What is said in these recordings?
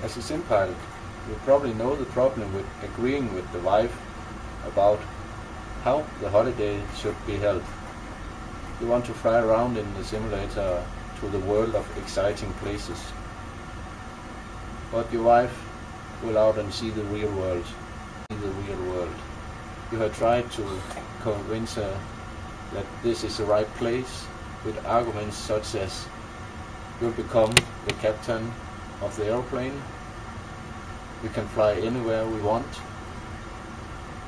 As a sim pilot, you probably know the problem with agreeing with the wife about how the holiday should be held. You want to fly around in the simulator to the world of exciting places. But your wife will out and see the real world. See the real world. You have tried to convince her that this is the right place with arguments such as you'll become the captain of the airplane, we can fly anywhere we want.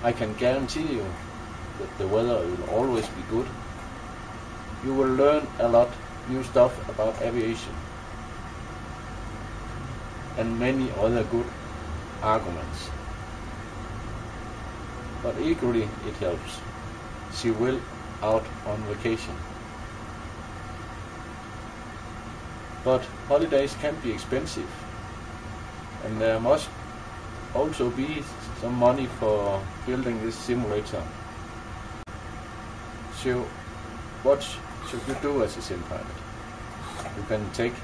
I can guarantee you that the weather will always be good. You will learn a lot new stuff about aviation and many other good arguments. But equally it helps. She will out on vacation. But holidays can be expensive and um, there must also be some money for building this simulator. So what should you do as a sim pilot? You can take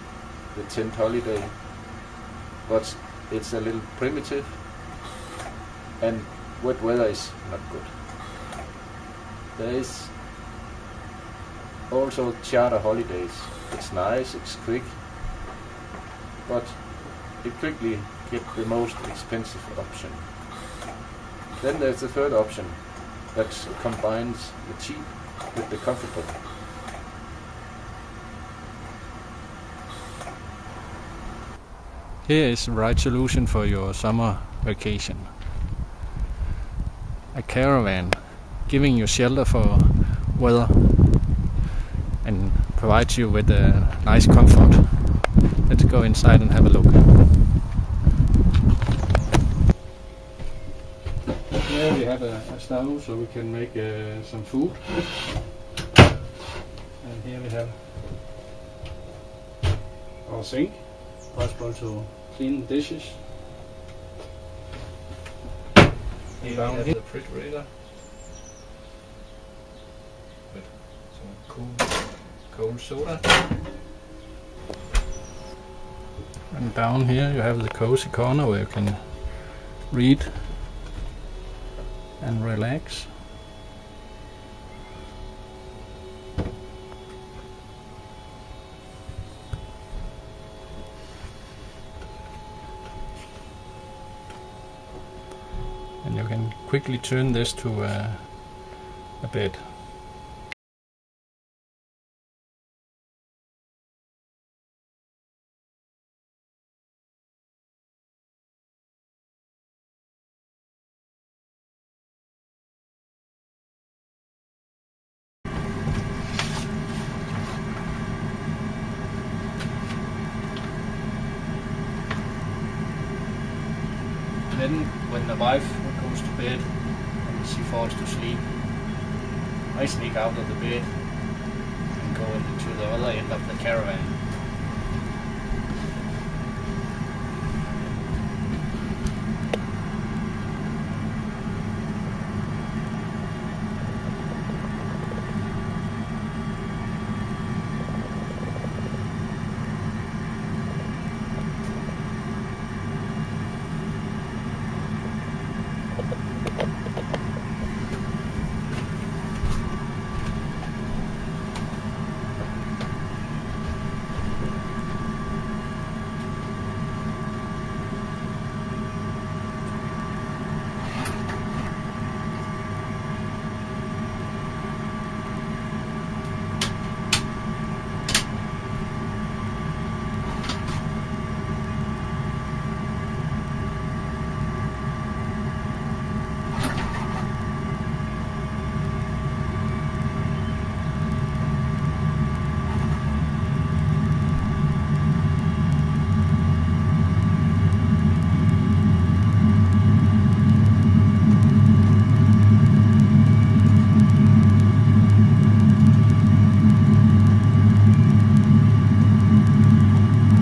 the tent holiday, but it's a little primitive and wet weather is not good. There is also charter holidays. It's nice, it's quick, but quickly get the most expensive option. Then there's the third option that combines the cheap with the comfortable. Here is the right solution for your summer vacation. A caravan giving you shelter for weather and provides you with a nice comfort. Let's go inside and have a look. Here we have a, a stove so we can make uh, some food. And here we have our sink, possible to clean dishes. Here Down we have the refrigerator with some cool cold soda. And down here you have the cozy corner where you can read and relax. And you can quickly turn this to a, a bed. Then when the wife goes to bed and she falls to sleep, I sneak out of the bed and go into the other end of the caravan.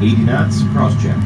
Eighty knots, cross check.